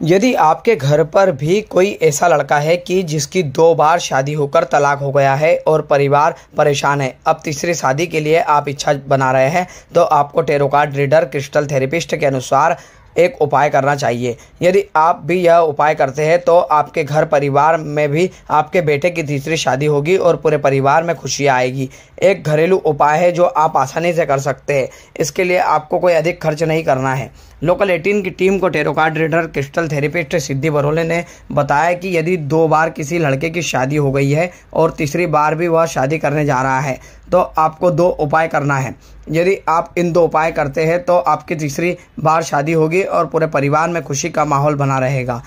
यदि आपके घर पर भी कोई ऐसा लड़का है कि जिसकी दो बार शादी होकर तलाक हो गया है और परिवार परेशान है, अब तीसरी शादी के लिए आप इच्छा बना रहे हैं तो आपको टेरोकार्ड रीडर क्रिस्टल थेरेपिस्ट के अनुसार एक उपाय करना चाहिए। यदि आप भी यह उपाय करते हैं तो आपके घर परिवार में भी आपके बेटे की तीसरी शादी होगी और पूरे परिवार में खुशियाँ आएगी। एक घरेलू उपाय है जो आप आसानी से कर सकते हैं। इसके लिए आपको कोई अधिक खर्च नहीं करना है। लोकल एटीन की टीम को tarot card reader, crystal therapist Siddhi Barole ने बताया कि यदि दो बार किसी लड़के की शादी हो गई है और तीसरी बार भी वह शादी करने जा रहा है तो आपको दो उपाय करना है। यदि आप इन दो उपाय करते हैं तो आपकी तीसरी बार शादी होगी और पूरे परिवार में खुशी का माहौल बना रहेगा,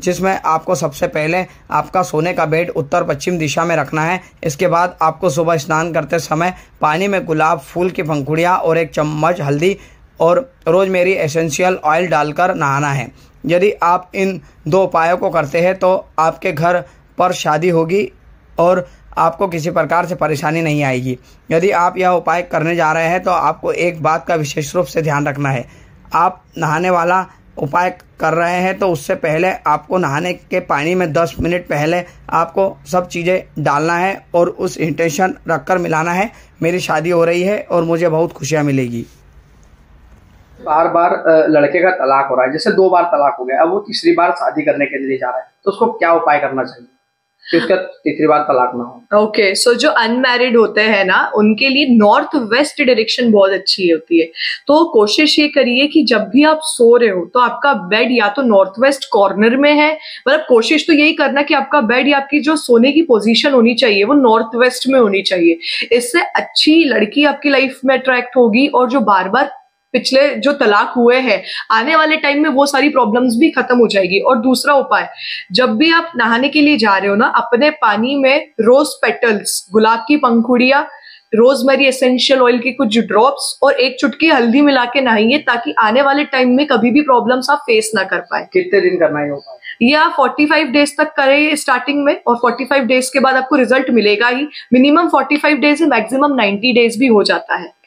जिसमें आपको सबसे पहले आपका सोने का बेड उत्तर पश्चिम दिशा में रखना है। इसके बाद आपको सुबह स्नान करते समय पानी में गुलाब फूल की पंखुड़ियाँ और एक चम्मच हल्दी और रोज़ मेरी एसेंशियल ऑयल डालकर नहाना है। यदि आप इन दो उपायों को करते हैं तो आपके घर पर शादी होगी और आपको किसी प्रकार से परेशानी नहीं आएगी। यदि आप यह उपाय करने जा रहे हैं तो आपको एक बात का विशेष रूप से ध्यान रखना है। आप नहाने वाला उपाय कर रहे हैं तो उससे पहले आपको नहाने के पानी में 10 मिनट पहले आपको सब चीज़ें डालना है और उस इंटेंशन रखकर मिलाना है, मेरी शादी हो रही है और मुझे बहुत खुशियाँ मिलेगी। बार बार लड़के का तलाक हो रहा है जैसे दो बार तलाक हो गया अब वो तीसरी बार शादी करने के लिए जा रहा है तो उसको क्या उपाय करना चाहिए कि उसका तीसरी बार तलाक ना हो? ओके okay, सो so जो अनमैरिड होते हैं ना उनके लिए नॉर्थ वेस्ट डायरेक्शन बहुत अच्छी होती है। तो कोशिश ये करिए कि जब भी आप सो रहे हो तो आपका बेड या तो नॉर्थ वेस्ट कॉर्नर में है मतलब कोशिश तो यही करना कि आपका बेड या आपकी जो सोने की पोजीशन होनी चाहिए वो नॉर्थ वेस्ट में होनी चाहिए। इससे अच्छी लड़की आपकी लाइफ में अट्रैक्ट होगी और जो बार बार पिछले जो तलाक हुए हैं आने वाले टाइम में वो सारी प्रॉब्लम्स भी खत्म हो जाएगी। और दूसरा उपाय जब भी आप नहाने के लिए जा रहे हो ना अपने पानी में रोज पेटल्स गुलाब की पंखुड़िया रोजमेरी एसेंशियल ऑयल की कुछ ड्रॉप्स और एक चुटकी हल्दी मिला के नहाइए ताकि आने वाले टाइम में कभी भी प्रॉब्लम्स आप फेस ना कर पाए। कितने दिन करना है उपाय? ये आप 45 डेज़ तक करें स्टार्टिंग में और 45 डेज़ के बाद आपको रिज़ल्ट मिलेगा ही। मिनिमम 45 डेज़ मैक्सिमम 90 डेज़ भी हो जाता है।